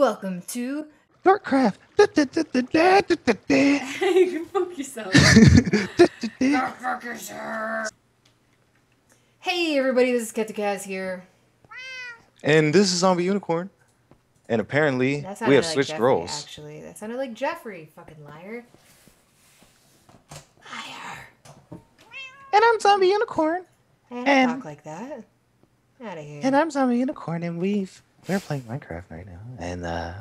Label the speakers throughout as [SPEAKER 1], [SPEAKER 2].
[SPEAKER 1] Welcome to.
[SPEAKER 2] DorkCraft. Da, da, da, da, da, da, da, da.
[SPEAKER 1] you can fuck yourself. Hey everybody, this is Katukaz here.
[SPEAKER 2] And this is Zombie Unicorn. And apparently,
[SPEAKER 1] That
[SPEAKER 2] we have
[SPEAKER 1] like
[SPEAKER 2] switched
[SPEAKER 1] Jeffrey,
[SPEAKER 2] roles.
[SPEAKER 1] Actually, that sounded like Jeffrey. Fucking liar. Liar.
[SPEAKER 2] And I'm Zombie Unicorn.
[SPEAKER 1] I don't
[SPEAKER 2] And-
[SPEAKER 1] talk like that. Out of here.
[SPEAKER 2] And I'm Zombie Unicorn. And we've we're playing Minecraft right now. And uh,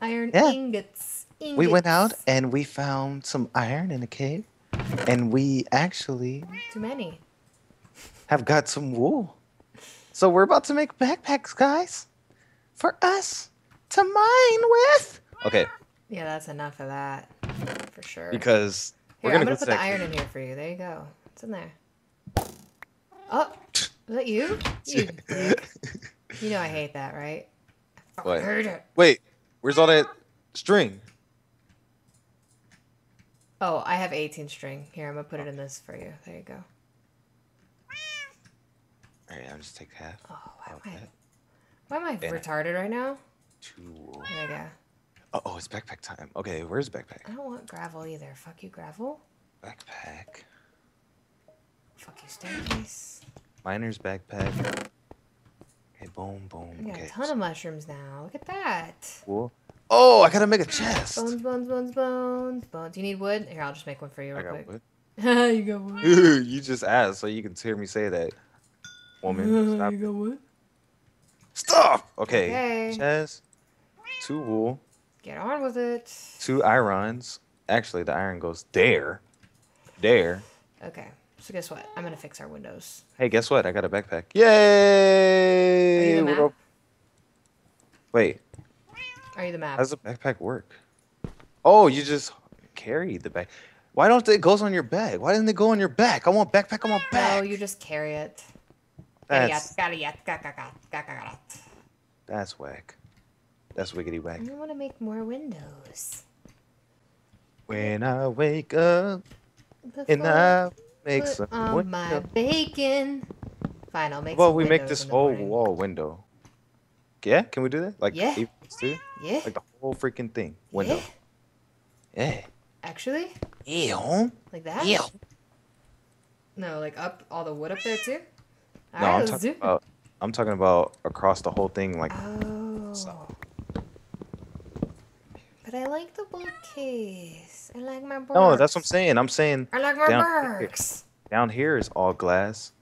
[SPEAKER 1] Iron
[SPEAKER 2] Yeah.
[SPEAKER 1] ingots.
[SPEAKER 2] we went out and we found some iron in a cave. And we actually
[SPEAKER 1] Too many.
[SPEAKER 2] have got some wool. So we're about to make backpacks, guys, for us to mine with. Okay,
[SPEAKER 1] Yeah, that's enough of that. For sure.
[SPEAKER 2] because
[SPEAKER 1] Here,
[SPEAKER 2] we're
[SPEAKER 1] I'm
[SPEAKER 2] gonna
[SPEAKER 1] gonna
[SPEAKER 2] go
[SPEAKER 1] put the
[SPEAKER 2] that
[SPEAKER 1] iron in here for you. There you go. It's in there. Oh, is that you? You, dick. You know I hate that, right? I
[SPEAKER 2] What?
[SPEAKER 1] hate it.
[SPEAKER 2] Wait, where's all that string?
[SPEAKER 1] Oh, I have 18 string. Here, I'm gonna put it in this for you. There you go.
[SPEAKER 2] All right, I'll just take half.
[SPEAKER 1] Oh, why am. I, why am I retarded right now?
[SPEAKER 2] Two.
[SPEAKER 1] There you go.
[SPEAKER 2] Oh, oh, it's backpack time. Okay, where's backpack?
[SPEAKER 1] I don't want gravel either. Fuck you, gravel.
[SPEAKER 2] Backpack.
[SPEAKER 1] Fuck you, staircase.
[SPEAKER 2] Miner's backpack. Okay, boom, boom.
[SPEAKER 1] I got
[SPEAKER 2] okay.
[SPEAKER 1] a ton of mushrooms now. Look at that.
[SPEAKER 2] wool. Oh, I gotta make a chest.
[SPEAKER 1] Bones, bones, bones, bones, bones. You need wood? Here, I'll just make one for you
[SPEAKER 2] I got
[SPEAKER 1] quick.
[SPEAKER 2] wood.
[SPEAKER 1] you got wood.
[SPEAKER 2] you just asked, so you can hear me say that. Woman, stop.
[SPEAKER 1] you got wood?
[SPEAKER 2] Stop. Okay.
[SPEAKER 1] Okay.
[SPEAKER 2] Chest. Two wool.
[SPEAKER 1] Get on with it.
[SPEAKER 2] Two irons. Actually, the iron goes there. There.
[SPEAKER 1] Okay. So guess what? I'm gonna fix our windows.
[SPEAKER 2] Hey, guess what? I got a backpack. Yay!
[SPEAKER 1] Are you the map?
[SPEAKER 2] Wait,
[SPEAKER 1] Are you the map?
[SPEAKER 2] how does the backpack work? Oh, you just carry the bag. Why don't it goes on your back? Why didn't it go on your back? I want backpack on my back.
[SPEAKER 1] No, you just carry it.
[SPEAKER 2] That's that's whack. That's wiggity whack.
[SPEAKER 1] I want to make more windows.
[SPEAKER 2] When I wake up and
[SPEAKER 1] Before
[SPEAKER 2] I make
[SPEAKER 1] put
[SPEAKER 2] some
[SPEAKER 1] on my bacon. Fine, I'll make
[SPEAKER 2] Well, we make this whole
[SPEAKER 1] morning.
[SPEAKER 2] wall window. Yeah, can we do that? Like
[SPEAKER 1] Yeah.
[SPEAKER 2] too?
[SPEAKER 1] Yeah.
[SPEAKER 2] Like the whole freaking thing. Window.
[SPEAKER 1] Yeah.
[SPEAKER 2] Yeah.
[SPEAKER 1] Actually,
[SPEAKER 2] Yeah.
[SPEAKER 1] like that?
[SPEAKER 2] Yeah.
[SPEAKER 1] No, like up all the wood up there too. All
[SPEAKER 2] No,
[SPEAKER 1] right,
[SPEAKER 2] I'm talking about I'm talking about across the whole thing like
[SPEAKER 1] Oh.
[SPEAKER 2] So-
[SPEAKER 1] But I like the bookcase. I like my books.
[SPEAKER 2] No, that's what I'm saying. I'm saying
[SPEAKER 1] I like my
[SPEAKER 2] down here.
[SPEAKER 1] books.
[SPEAKER 2] down here is all glass.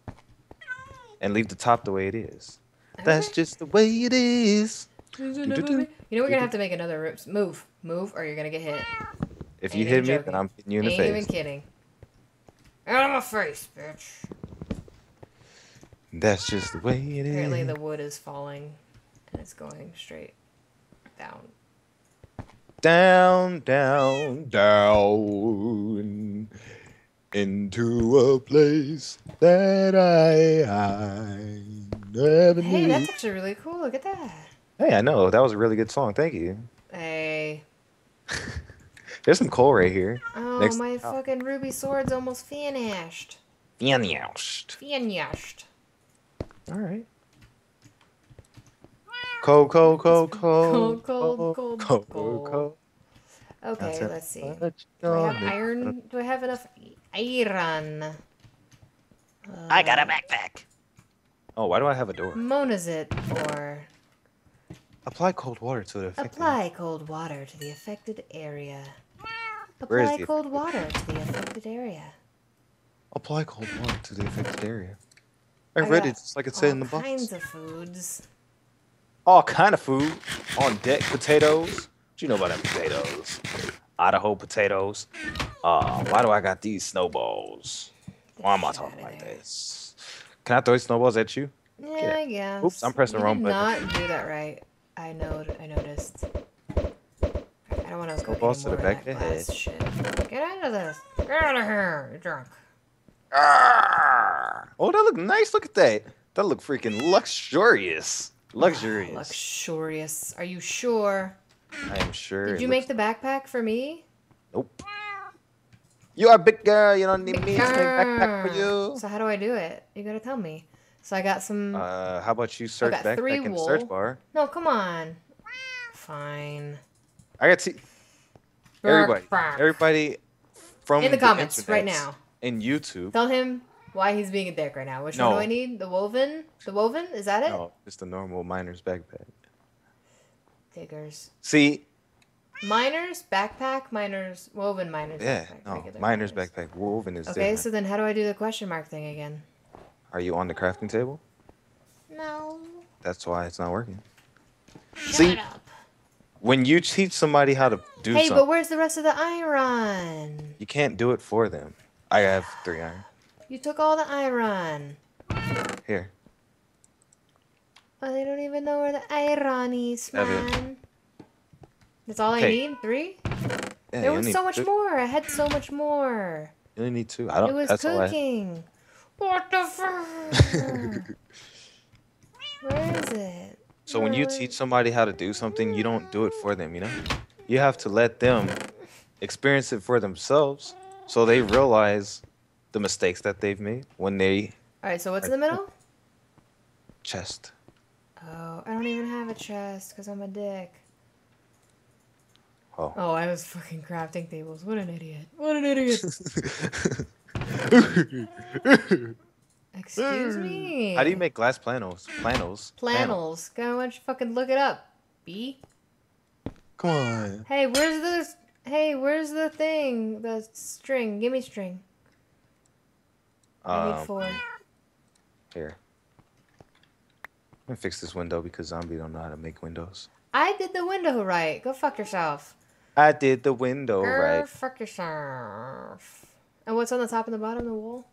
[SPEAKER 2] And leave the top the way it is. That's
[SPEAKER 1] Okay.
[SPEAKER 2] just the way it is.
[SPEAKER 1] You know we're gonna have to make another room. Move, move, or you're gonna get hit.
[SPEAKER 2] If
[SPEAKER 1] Ain't
[SPEAKER 2] you hit me,
[SPEAKER 1] joking.
[SPEAKER 2] then I'm hitting you in the face.
[SPEAKER 1] Ain't even
[SPEAKER 2] face.
[SPEAKER 1] kidding. Out of my face, bitch.
[SPEAKER 2] That's just the way it is.
[SPEAKER 1] Apparently the wood is falling, and it's going straight down.
[SPEAKER 2] Down, down, down into a place that I, I never
[SPEAKER 1] Hey,
[SPEAKER 2] knew.
[SPEAKER 1] that's actually really cool. Look at that.
[SPEAKER 2] Hey, I know that was a really good song. Thank you.
[SPEAKER 1] Hey.
[SPEAKER 2] There's some coal right here.
[SPEAKER 1] Oh,
[SPEAKER 2] Next-
[SPEAKER 1] my fucking ruby sword's almost finished.
[SPEAKER 2] Finished.
[SPEAKER 1] Finished.
[SPEAKER 2] All right. Coal, coal, coal,
[SPEAKER 1] Coal,
[SPEAKER 2] coal,
[SPEAKER 1] coal, coal,
[SPEAKER 2] coal,
[SPEAKER 1] coal.
[SPEAKER 2] coal.
[SPEAKER 1] Okay,
[SPEAKER 2] That's
[SPEAKER 1] let's see. Do I have iron? Do I have enough iron?
[SPEAKER 2] I got a uh, backpack. Oh, why do I have a door?
[SPEAKER 1] Mona's it for
[SPEAKER 2] Apply cold water to the affected.
[SPEAKER 1] apply cold water to the affected area. Apply
[SPEAKER 2] the
[SPEAKER 1] cold water to the affected area.
[SPEAKER 2] Apply cold water to the affected area. I,
[SPEAKER 1] I
[SPEAKER 2] read it just like it said in the box.
[SPEAKER 1] All kinds of foods.
[SPEAKER 2] All kind of food on deck. Potatoes. What you know about them potatoes? Idaho potatoes. Uh, why do I got these snowballs? Why am I talking like this? Can I throw snowballs at you?
[SPEAKER 1] Yeah, I guess.
[SPEAKER 2] Oops, I'm pressing the
[SPEAKER 1] You
[SPEAKER 2] wrong
[SPEAKER 1] did
[SPEAKER 2] button.
[SPEAKER 1] not do that right. I know. I noticed. I don't want to go
[SPEAKER 2] Snowballs to the back of the head.
[SPEAKER 1] shit. Get out of this. Get out of here. You're drunk.
[SPEAKER 2] Arrgh. Oh, that look nice. Look at that. That look freaking luxurious. Luxurious.
[SPEAKER 1] Luxurious. Are you sure?
[SPEAKER 2] I am sure.
[SPEAKER 1] Did you make the backpack for me?
[SPEAKER 2] Nope. You are a big girl. You don't need me to make backpack for you.
[SPEAKER 1] So how do I do it? You gotta tell me. So I got some.
[SPEAKER 2] Uh, how about you search backpack
[SPEAKER 1] three
[SPEAKER 2] in the search bar?
[SPEAKER 1] no, come on. Fine.
[SPEAKER 2] I got to everybody, everybody from
[SPEAKER 1] in the comments right now.
[SPEAKER 2] in YouTube.
[SPEAKER 1] Tell him why he's being a dick right now. Which
[SPEAKER 2] No.
[SPEAKER 1] one do I need? The woven? The woven? Is that it?
[SPEAKER 2] No, just the normal miner's backpack.
[SPEAKER 1] Diggers.
[SPEAKER 2] See,
[SPEAKER 1] Miners, backpack, miners, woven miners.
[SPEAKER 2] yeah,
[SPEAKER 1] backpack,
[SPEAKER 2] no, miner's
[SPEAKER 1] miners.
[SPEAKER 2] backpack. Woven is
[SPEAKER 1] Okay,
[SPEAKER 2] different.
[SPEAKER 1] so then how do I do the question mark thing again?
[SPEAKER 2] Are you on the crafting table?
[SPEAKER 1] No.
[SPEAKER 2] That's why it's not working.
[SPEAKER 1] Shut
[SPEAKER 2] See,
[SPEAKER 1] up.
[SPEAKER 2] when you teach somebody how to do
[SPEAKER 1] Hey,
[SPEAKER 2] something,
[SPEAKER 1] but where's the rest of the iron?
[SPEAKER 2] you can't do it for them. I have three iron.
[SPEAKER 1] You took all the iron.
[SPEAKER 2] Here.
[SPEAKER 1] Oh, they don't even know where the iron is, man. That's all I need? Three?
[SPEAKER 2] Yeah,
[SPEAKER 1] there was so much more. I had so much more.
[SPEAKER 2] You only need two. I don't.
[SPEAKER 1] It was
[SPEAKER 2] that's
[SPEAKER 1] cooking. What the fuck? Where is it?
[SPEAKER 2] So when you teach somebody how to do something, you don't do it for them. You know, you have to let them experience it for themselves, so they realize the mistakes that they've made when they
[SPEAKER 1] All right, so what's in the middle?
[SPEAKER 2] chest.
[SPEAKER 1] Oh, I don't even have a chest because I'm a dick.
[SPEAKER 2] Oh.
[SPEAKER 1] Oh, I was fucking crafting tables. What an idiot. What an idiot. Excuse me.
[SPEAKER 2] How do you make glass planos? Planos.
[SPEAKER 1] Plannels? Go, don't fucking look it up, B?
[SPEAKER 2] Come on.
[SPEAKER 1] Hey, where's the... Hey, where's the thing? The string. Give me string. I need
[SPEAKER 2] Um,
[SPEAKER 1] four.
[SPEAKER 2] here. I'm gonna fix this window because zombie don't know how to make windows.
[SPEAKER 1] I did the window right. Go fuck yourself.
[SPEAKER 2] I did the window
[SPEAKER 1] Go
[SPEAKER 2] right.
[SPEAKER 1] fuck yourself. And what's on the top and the bottom of the wall?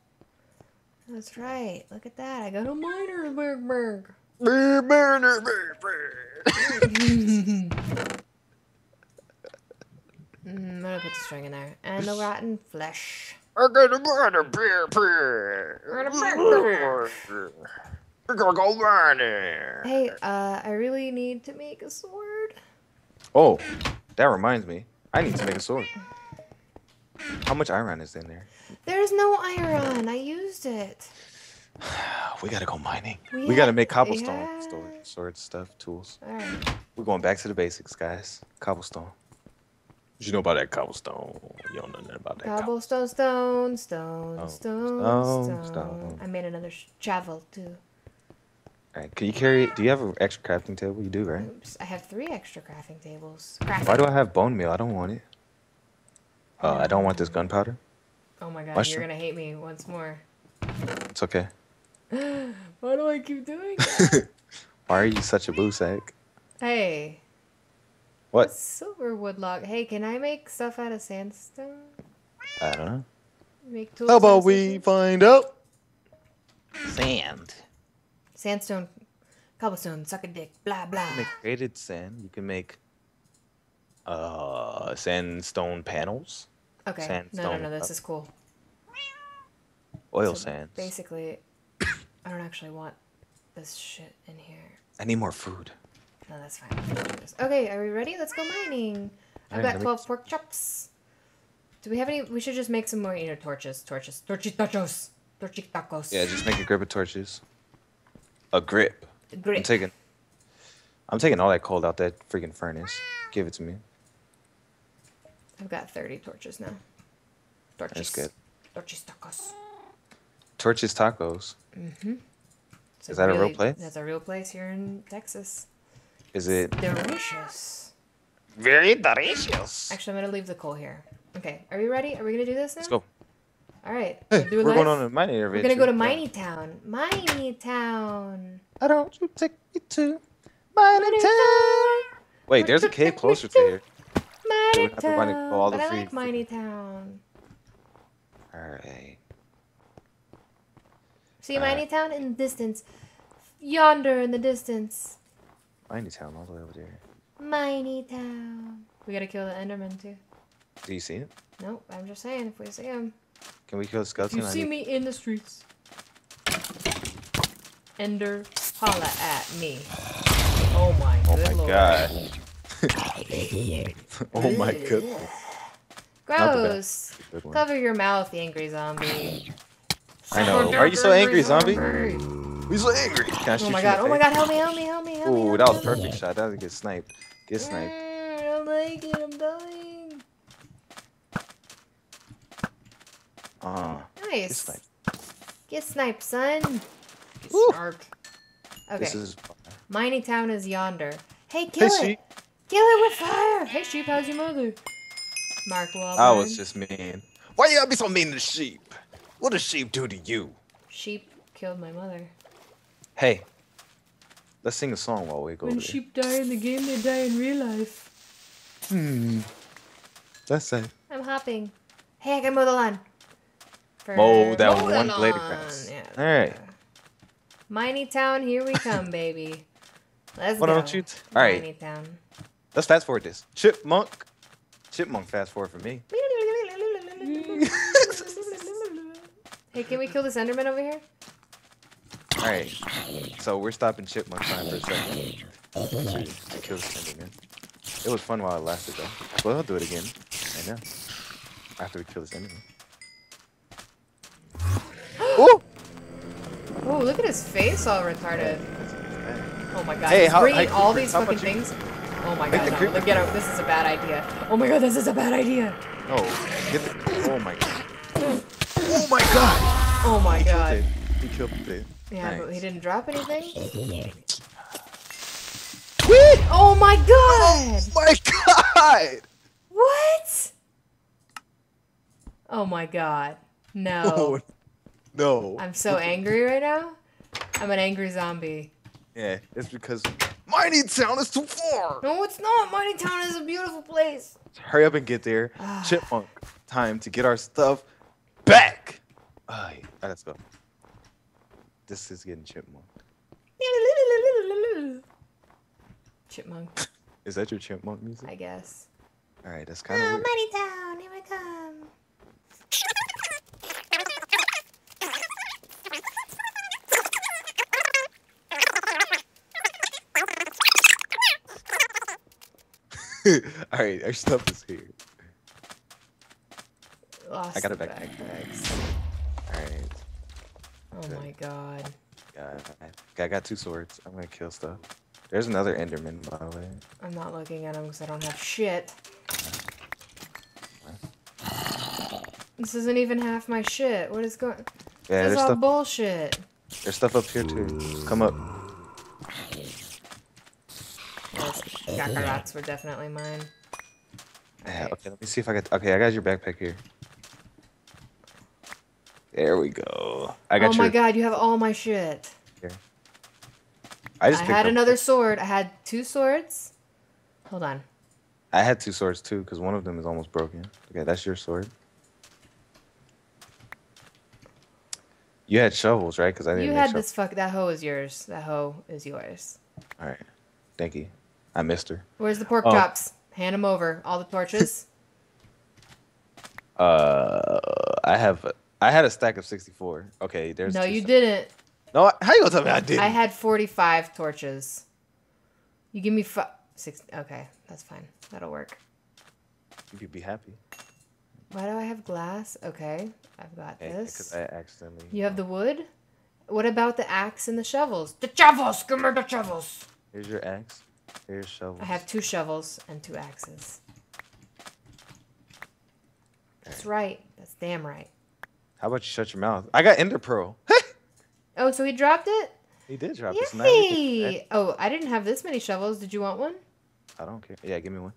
[SPEAKER 1] That's right. Look at that. I got a miner berg Mm, I'm gonna put the string in there. And the rotten flesh.
[SPEAKER 2] I got a murder beer We're gonna go burning.
[SPEAKER 1] Hey, uh, I really need to make a sword.
[SPEAKER 2] Oh, that reminds me. I need to make a sword. How much iron is in there?
[SPEAKER 1] There's no iron. I used it.
[SPEAKER 2] We gotta go mining.
[SPEAKER 1] We
[SPEAKER 2] We, gotta make cobblestone.
[SPEAKER 1] yeah.
[SPEAKER 2] Storage, sword stuff, tools.
[SPEAKER 1] Alright.
[SPEAKER 2] We're going back to the basics, guys. Cobblestone. What you know about that cobblestone? You don't know nothing about that. Cobble.
[SPEAKER 1] Cobblestone, stone, stone,
[SPEAKER 2] Oh,
[SPEAKER 1] stone,
[SPEAKER 2] stone,
[SPEAKER 1] stone.
[SPEAKER 2] stone.
[SPEAKER 1] I made another sh- shovel too.
[SPEAKER 2] Alright, can you carry? Do you have an extra crafting table? You do, right?
[SPEAKER 1] Oops, I have three extra crafting tables. Crafting.
[SPEAKER 2] Why do I have bone meal? I don't want it. Uh, I don't want this gunpowder.
[SPEAKER 1] Oh my god,
[SPEAKER 2] Mushroom.
[SPEAKER 1] you're gonna hate me once more.
[SPEAKER 2] It's okay.
[SPEAKER 1] Why do I keep doing that?
[SPEAKER 2] Why are you such a boo sack?
[SPEAKER 1] hey,
[SPEAKER 2] What?
[SPEAKER 1] silver woodlock. Hey, can I make stuff out of sandstone?
[SPEAKER 2] I don't know.
[SPEAKER 1] Make tools.
[SPEAKER 2] How about
[SPEAKER 1] of
[SPEAKER 2] we find out? Sand.
[SPEAKER 1] Sandstone, cobblestone, suck a dick, blah blah.
[SPEAKER 2] You can make created sand. You can make uh sandstone panels,
[SPEAKER 1] Okay, no, no, no, this
[SPEAKER 2] up.
[SPEAKER 1] is cool.
[SPEAKER 2] oil
[SPEAKER 1] So
[SPEAKER 2] sands.
[SPEAKER 1] Basically, I don't actually want this shit in here.
[SPEAKER 2] I need more food.
[SPEAKER 1] No, that's fine. I'll do this. Okay, are we ready? Let's go mining. I've got
[SPEAKER 2] let me-
[SPEAKER 1] 12 pork chops. Do we have any? We should just make some more, you know, torches. Torches. Torchitachos. Torchitacos.
[SPEAKER 2] Yeah, just make a grip of torches. A grip.
[SPEAKER 1] Great.
[SPEAKER 2] I'm taking. I'm taking all that coal out that freaking furnace. Give it to me.
[SPEAKER 1] I've got 30 torches now. Torches.
[SPEAKER 2] That's good.
[SPEAKER 1] Torches tacos.
[SPEAKER 2] Torches tacos. Mm-hmm.
[SPEAKER 1] It's
[SPEAKER 2] Is that a real place?
[SPEAKER 1] That's a real place here in Texas.
[SPEAKER 2] Is it
[SPEAKER 1] Delicious.
[SPEAKER 2] very delicious?
[SPEAKER 1] Actually, I'm gonna leave the coal here. Okay, are we ready? Are we gonna do this now?
[SPEAKER 2] Let's go.
[SPEAKER 1] All right.
[SPEAKER 2] Hey,
[SPEAKER 1] we'll do
[SPEAKER 2] we're going on a mining
[SPEAKER 1] We're gonna go to
[SPEAKER 2] Yeah.
[SPEAKER 1] Miney Town. Miney Town.
[SPEAKER 2] Why don't you take me to mining
[SPEAKER 1] Miney
[SPEAKER 2] town?
[SPEAKER 1] Town.
[SPEAKER 2] Wait, there's a cave closer to here.
[SPEAKER 1] Miney
[SPEAKER 2] would have to run it
[SPEAKER 1] Town.
[SPEAKER 2] all the
[SPEAKER 1] But I like
[SPEAKER 2] food.
[SPEAKER 1] Miney Town.
[SPEAKER 2] All right.
[SPEAKER 1] See
[SPEAKER 2] Alright.
[SPEAKER 1] Miney Town in the distance. Yonder in the distance.
[SPEAKER 2] Mining town all the way over there.
[SPEAKER 1] Miney Town. We gotta kill the Enderman too.
[SPEAKER 2] Do you see it?
[SPEAKER 1] Nope, I'm just saying if we see him.
[SPEAKER 2] Can we kill the
[SPEAKER 1] If
[SPEAKER 2] skeleton?
[SPEAKER 1] you see me in the streets. Ender, holla at me. Oh my
[SPEAKER 2] Oh
[SPEAKER 1] good
[SPEAKER 2] my
[SPEAKER 1] lord.
[SPEAKER 2] god. oh my goodness.
[SPEAKER 1] Gross.
[SPEAKER 2] Good.
[SPEAKER 1] Cover your mouth, angry zombie.
[SPEAKER 2] I know. Are you so angry, zombie? He's so angry. Can I shoot
[SPEAKER 1] Oh my
[SPEAKER 2] you
[SPEAKER 1] god,
[SPEAKER 2] in
[SPEAKER 1] oh
[SPEAKER 2] the
[SPEAKER 1] my god, help me, help me, help me, help me.
[SPEAKER 2] Ooh, that was a
[SPEAKER 1] me.
[SPEAKER 2] perfect shot. That was a good snipe. Good snipe.
[SPEAKER 1] Mm, help don't like it. I'm dying.
[SPEAKER 2] Uh,
[SPEAKER 1] Nice.
[SPEAKER 2] it's like
[SPEAKER 1] Get sniped, son. Get
[SPEAKER 2] Woo.
[SPEAKER 1] snarped. Okay.
[SPEAKER 2] this is.
[SPEAKER 1] Mighty town is yonder. Hey, kill
[SPEAKER 2] Hey,
[SPEAKER 1] it.
[SPEAKER 2] sheep.
[SPEAKER 1] Kill it with fire. Hey, sheep, how's your mother? Mark Wahlberg.
[SPEAKER 2] I was just mean. Why you gotta be so mean to sheep? What does sheep do to you?
[SPEAKER 1] Sheep killed my mother.
[SPEAKER 2] Hey, let's sing a song while we go.
[SPEAKER 1] When
[SPEAKER 2] there.
[SPEAKER 1] sheep die in the game, they die in real life.
[SPEAKER 2] Hmm. That's it.
[SPEAKER 1] I'm hopping. Hey, I can mow the lawn. For
[SPEAKER 2] Mow that
[SPEAKER 1] mow
[SPEAKER 2] one blade of
[SPEAKER 1] lawn.
[SPEAKER 2] grass.
[SPEAKER 1] Yeah.
[SPEAKER 2] All right.
[SPEAKER 1] Mighty town, here we come, baby. Let's
[SPEAKER 2] Why
[SPEAKER 1] go.
[SPEAKER 2] don't you t- all right.
[SPEAKER 1] Mighty town.
[SPEAKER 2] Let's fast forward this. Chipmunk. Chipmunk fast forward for me.
[SPEAKER 1] hey, can we kill this Enderman over here?
[SPEAKER 2] All right. So we're stopping chipmunk time for a second. Kill this Enderman. It was fun while it lasted though. But I'll do it again. Right now. After we kill this Enderman. Ooh!
[SPEAKER 1] Oh, look at his face all retarded. Oh my god,
[SPEAKER 2] Hey,
[SPEAKER 1] he's
[SPEAKER 2] how-
[SPEAKER 1] bringing
[SPEAKER 2] hey,
[SPEAKER 1] all these
[SPEAKER 2] how
[SPEAKER 1] fucking things. Oh my
[SPEAKER 2] Make
[SPEAKER 1] god,
[SPEAKER 2] the
[SPEAKER 1] no, look at him. This is a bad idea. Oh my god, this is a bad idea.
[SPEAKER 2] No. Get the. Oh my god. Oh my god!
[SPEAKER 1] Oh my
[SPEAKER 2] He killed
[SPEAKER 1] god.
[SPEAKER 2] it. He killed it.
[SPEAKER 1] Yeah, but he didn't drop anything. Oh my god!
[SPEAKER 2] Oh my god!
[SPEAKER 1] What? Oh my god. No.
[SPEAKER 2] Oh, no.
[SPEAKER 1] I'm so angry right now. I'm an angry zombie.
[SPEAKER 2] Yeah, it's because Mighty Town is too far.
[SPEAKER 1] No, it's not. Mighty Town is a beautiful place.
[SPEAKER 2] Hurry up and get there.
[SPEAKER 1] Ah.
[SPEAKER 2] Chipmunk, time to get our stuff back. Alright, let's go. This is getting chipmunk.
[SPEAKER 1] Chipmunk,
[SPEAKER 2] Is that your chipmunk music?
[SPEAKER 1] I guess.
[SPEAKER 2] Alright, that's kind of
[SPEAKER 1] Oh,
[SPEAKER 2] weird.
[SPEAKER 1] Mighty Town, here I come.
[SPEAKER 2] Alright, our stuff is here.
[SPEAKER 1] Lost
[SPEAKER 2] I got a
[SPEAKER 1] the
[SPEAKER 2] backpack. Alright,
[SPEAKER 1] Oh my god.
[SPEAKER 2] got, I got two swords. I'm gonna kill stuff. There's another Enderman, by the way.
[SPEAKER 1] I'm not looking at them because I don't have shit. This isn't even half my shit. What is going?
[SPEAKER 2] Yeah,
[SPEAKER 1] this is all
[SPEAKER 2] stuff.
[SPEAKER 1] bullshit.
[SPEAKER 2] There's stuff up here too. Come up.
[SPEAKER 1] Those were definitely mine.
[SPEAKER 2] Yeah, okay, let me see if I got. Okay, I got your backpack here. There we go. I got
[SPEAKER 1] oh
[SPEAKER 2] your.
[SPEAKER 1] my god, you have all my shit.
[SPEAKER 2] I
[SPEAKER 1] I,
[SPEAKER 2] just picked
[SPEAKER 1] had another sword. I had two swords. Hold on.
[SPEAKER 2] I had two swords too, because one of them is almost broken. Okay, that's your sword. You had shovels, right? Because I didn't.
[SPEAKER 1] You had this fuck. That hoe is yours. That hoe is yours.
[SPEAKER 2] All right, thank you. I missed her.
[SPEAKER 1] Where's the pork
[SPEAKER 2] Oh.
[SPEAKER 1] chops? Hand them over. All the torches.
[SPEAKER 2] Uh, I have. I had a stack of sixty-four. Okay, there's.
[SPEAKER 1] no, you didn't.
[SPEAKER 2] No, how you gonna tell me I did?
[SPEAKER 1] I had 45 torches. You give me five. Six. Okay, that's fine. That'll work.
[SPEAKER 2] You'd be happy.
[SPEAKER 1] Why do I have glass? Okay, I've got
[SPEAKER 2] Because
[SPEAKER 1] this.
[SPEAKER 2] I accidentally.
[SPEAKER 1] You have the wood? What about the axe and the shovels? The shovels! Give me the shovels!
[SPEAKER 2] Here's your axe. Here's shovels.
[SPEAKER 1] I have two shovels and two axes. That's right. That's damn right.
[SPEAKER 2] How about you shut your mouth? I got Ender Pearl.
[SPEAKER 1] Oh, so he dropped it?
[SPEAKER 2] he did drop it. so now we can-
[SPEAKER 1] Oh, I didn't have this many shovels. Did you want one?
[SPEAKER 2] I don't care. Yeah, give me one.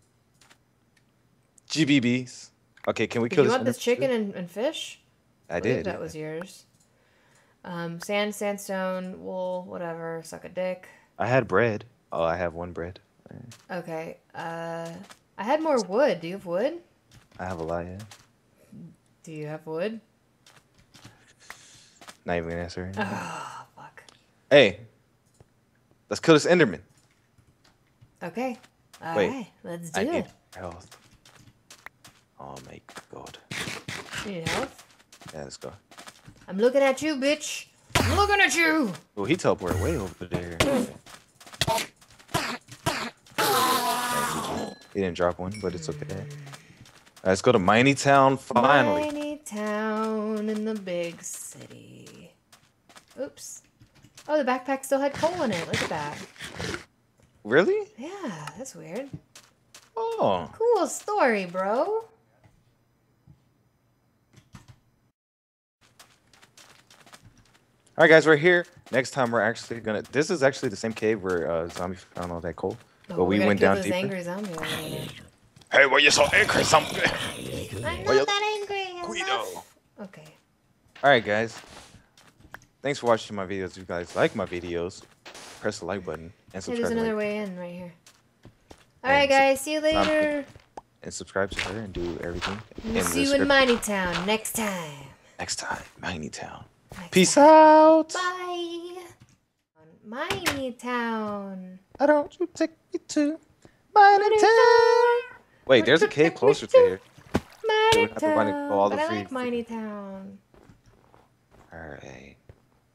[SPEAKER 2] GBBs. Okay, can we
[SPEAKER 1] Did
[SPEAKER 2] kill
[SPEAKER 1] you
[SPEAKER 2] this?
[SPEAKER 1] want this
[SPEAKER 2] Ender
[SPEAKER 1] chicken and, and fish?
[SPEAKER 2] I
[SPEAKER 1] believe
[SPEAKER 2] did.
[SPEAKER 1] That was yours. Um, sand, sandstone, wool, whatever. Suck a dick.
[SPEAKER 2] I had bread. Oh, I have one bread.
[SPEAKER 1] Okay. Uh, I had more wood. Do you have wood?
[SPEAKER 2] I have a lot. Yeah.
[SPEAKER 1] Do you have wood?
[SPEAKER 2] Not even gonna answer.
[SPEAKER 1] Oh, fuck.
[SPEAKER 2] Hey, let's kill this Enderman.
[SPEAKER 1] Okay. All
[SPEAKER 2] Wait,
[SPEAKER 1] right, let's do
[SPEAKER 2] I
[SPEAKER 1] it.
[SPEAKER 2] need health. Oh my god.
[SPEAKER 1] You need help?
[SPEAKER 2] Yeah, let's go.
[SPEAKER 1] I'm looking at you, bitch. I'm looking at you.
[SPEAKER 2] Oh, he teleported way over there. he didn't drop one, but it's okay. Let's go to Mighty Town finally.
[SPEAKER 1] Tiny town in the big city. Oops. Oh, the backpack still had coal in it. Look at that.
[SPEAKER 2] Really?
[SPEAKER 1] Yeah, that's weird.
[SPEAKER 2] Oh,
[SPEAKER 1] Cool story, bro.
[SPEAKER 2] all right, guys, we're here. Next time we're actually gonna. This is actually the same cave where uh, zombie. I don't know that coal,
[SPEAKER 1] Oh,
[SPEAKER 2] But we went down deeper.
[SPEAKER 1] angry zombie.
[SPEAKER 2] Hey, why you so angry? zombie?
[SPEAKER 1] I'm not that angry.
[SPEAKER 2] Guido.
[SPEAKER 1] Okay.
[SPEAKER 2] All right, guys. Thanks for watching my videos. If you guys like my videos, press the like button and
[SPEAKER 1] Hey,
[SPEAKER 2] subscribe.
[SPEAKER 1] there's
[SPEAKER 2] to my-
[SPEAKER 1] another way in right here.
[SPEAKER 2] And
[SPEAKER 1] Alright, guys. See you later.
[SPEAKER 2] and subscribe to her and do everything.
[SPEAKER 1] We'll see you in. Mighty Town next time.
[SPEAKER 2] next time, Mighty Town.
[SPEAKER 1] Next
[SPEAKER 2] Peace
[SPEAKER 1] time.
[SPEAKER 2] out.
[SPEAKER 1] Bye. Mighty Town.
[SPEAKER 2] I don't you take me to Mighty Town. Wait, there's a cave closer to here.
[SPEAKER 1] Mighty
[SPEAKER 2] would have to
[SPEAKER 1] Town.
[SPEAKER 2] go all the
[SPEAKER 1] But I like Mighty Town.
[SPEAKER 2] All right.